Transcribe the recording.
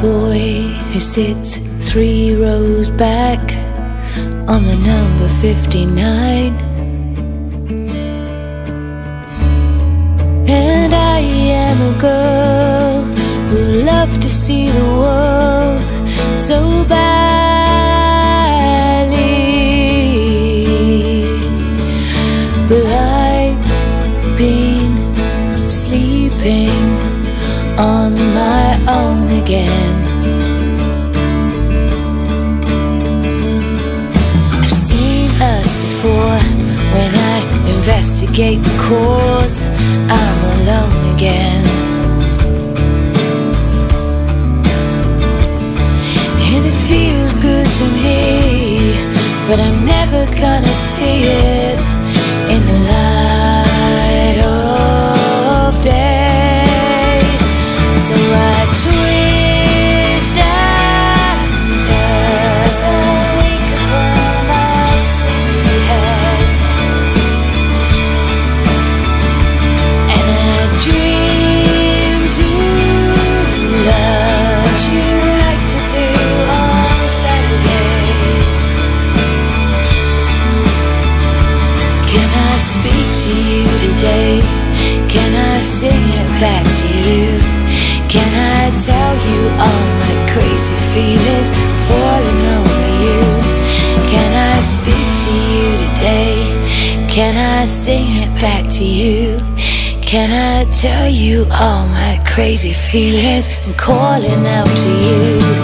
boy who sits three rows back on the number 59. And I am a girl who loves to see the world so badly. But I've been sleeping on my own again. I've seen us before when I investigate the cause. I'm alone again. And it feels good to me, but I'm never gonna see it in the light you? Can I tell you all my crazy feelings falling over you? Can I speak to you today? Can I sing it back to you? Can I tell you all my crazy feelings? I'm calling out to you.